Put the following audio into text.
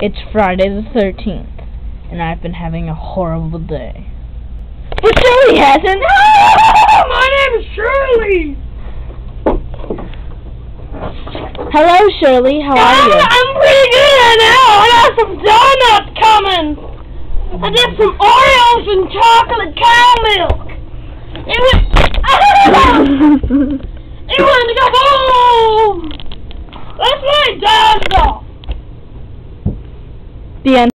It's Friday the 13th, and I've been having a horrible day. But Shirley hasn't! My name is Shirley! Hello, Shirley. How are ah, you? I'm pretty good now. I got some donuts coming. I did some Oreos and chocolate cow milk. It went. it went to go boom. That's my. The end.